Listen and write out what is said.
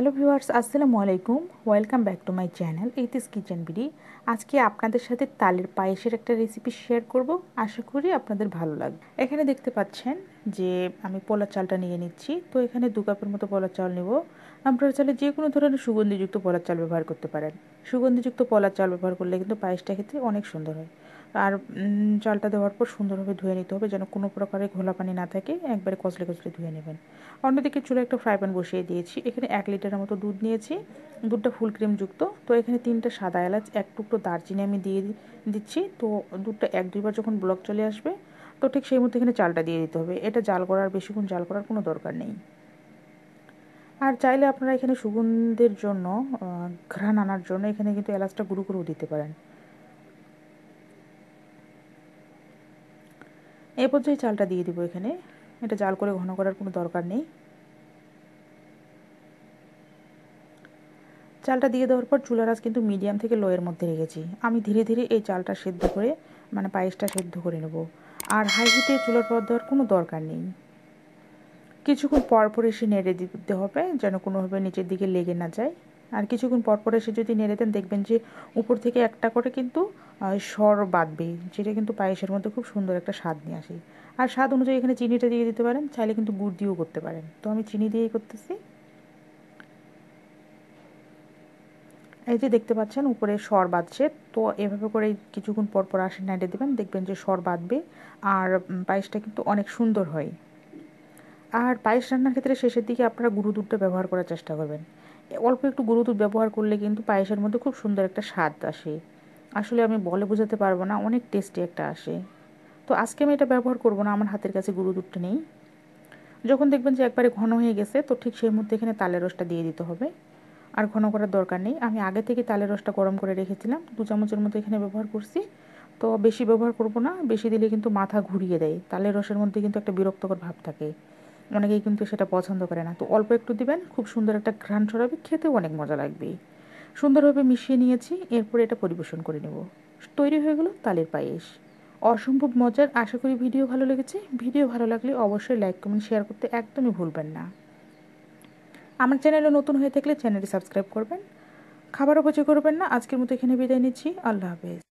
Hello viewers, আসসালামু আলাইকুম। Welcome back to my channel এইতিস kitchen BD আজকে আপনাদের সাথে তালের পায়েসের একটা রেসিপি শেয়ার করব। আশা করি আপনাদের ভালো লাগবে। এখানে দেখতে পাচ্ছেন যে আমি পোলার চালটা নিয়ে নিচ্ছি। তো এখানে দু কাপের মতো পোলার চাল নেব। আপনারা চালে যে কোনো ধরনের সুগন্ধিযুক্ত পোলার চাল ব্যবহার করতে পারেন। সুগন্ধিযুক্ত পোলার চাল ব্যবহার করলে কিন্তু পায়েসটা খেতে অনেক সুন্দর হয়। আর চালটা দেওয়ার পর সুন্দরভাবে ধুয়ে নিতে হবে যেন কোনো প্রকারের ঘোলা পানি না থাকে, একবারে কচলে কচলে ধুয়ে নেবেন। অন্যদিকে চুলে একটা ফ্রাই প্যান বসিয়ে দিয়েছি, এখানে এক লিটারের মতো দুধ নিয়েছি, দুধটা ফুল ক্রিমযুক্ত তো এখানে তিনটা সাদা এলাচ, এক টুকরো দারচিনি আমি দিয়ে দিচ্ছি। তো দুধটা এক দুইবার যখন ব্লক চলে আসবে, তো ঠিক সেই মধ্যে এখানে চালটা দিয়ে দিতে হবে। এটা জাল করার, বেশিক্ষণ জাল করার কোনো দরকার নেই। আর চাইলে আপনারা এখানে সুগন্ধের জন্য ঘ্রাণ আনার জন্য এখানে কিন্তু এলাচটা গুঁড়ো করেও দিতে পারেন। এ পর্যায়ে চালটা দিয়ে দিব এখানে, এটা জাল করে ঘন করার কোনো দরকার নেই। চালটা দিয়ে দেওয়ার পর চুলার আঁচ কিন্তু মিডিয়াম থেকে লোয়ের মধ্যে রেখেছি। আমি ধীরে ধীরে এই চালটা সেদ্ধ করে মানে পায়েসটা সেদ্ধ করে নেব। আর হাই হিটে চুলার পর দেওয়ার কোনো দরকার নেই। কিছুক্ষণ পর পর এসে নেড়ে দিতে হবে, যেন কোনোভাবে নিচের দিকে লেগে না যায়। আর কিছুক্ষণ পর পর এসে যদি নেড়ে দেন, দেখবেন যে উপর থেকে একটা করে কিন্তু স্বর বাঁধবে, যেটা কিন্তু পায়েসের মধ্যে খুব সুন্দর একটা স্বাদ নিয়ে আসে। আর স্বাদ অনুযায়ী এখানে চিনিটা দিয়ে দিতে পারেন, চাইলে কিন্তু গুড় দিয়েও করতে পারেন। তো আমি চিনি দিয়েই করতেছি। এই যে দেখতে পাচ্ছেন, উপরে স্বর বাঁধছে। তো এভাবে করে কিছুক্ষণ পর পর আসে নাইটে দেবেন, দেখবেন যে স্বর বাঁধবে, আর পায়েসটা কিন্তু অনেক সুন্দর হয়। আর পায়েস রান্নার ক্ষেত্রে শেষের দিকে আপনারা গুঁড়ো দুধটা ব্যবহার করার চেষ্টা করবেন। অল্প একটু গুঁড়ো দুধ ব্যবহার করলে কিন্তু পায়েসের মধ্যে খুব সুন্দর একটা স্বাদ আসে। আসলে আমি বলে বোঝাতে পারব না, অনেক টেস্টি একটা আসে। তো আজকে আমি এটা ব্যবহার করব না, আমার হাতের কাছে গুঁড়ো দুধটা নেই। যখন দেখবেন যে একবারে ঘন হয়ে গেছে, তো ঠিক সেই মধ্যে এখানে তালের রসটা দিয়ে দিতে হবে। আর ঘন করার দরকার নেই। আমি আগে থেকে তালের রসটা গরম করে রেখেছিলাম, দু চামচের মতো এখানে ব্যবহার করছি। তো বেশি ব্যবহার করব না, বেশি দিলে কিন্তু মাথা ঘুরিয়ে দেয়। তালের রসের মধ্যে কিন্তু একটা বিরক্তকর ভাব থাকে। অনেকেই কিন্তু সেটা পছন্দ করে না। তো অল্প একটু দিবেন, খুব সুন্দর একটা ঘ্রাণ ছড়াবে, খেতেও অনেক মজা লাগবে। সুন্দরভাবে মিশিয়ে নিয়েছি, এরপরে এটা পরিবেশন করে নেব। তৈরি হয়ে গেল তালের পায়েস। অসম্ভব মজার, আশা করি ভিডিও ভালো লেগেছে। ভিডিও ভালো লাগলে অবশ্যই লাইক, কমেন্ট, শেয়ার করতে একদমই ভুলবেন না। আমার চ্যানেলে নতুন হয়ে থাকলে চ্যানেলটি সাবস্ক্রাইব করবেন। খাবার অপচয় করবেন না। আজকের মতো এখানে বিদায় নিচ্ছি। আল্লাহ হাফেজ।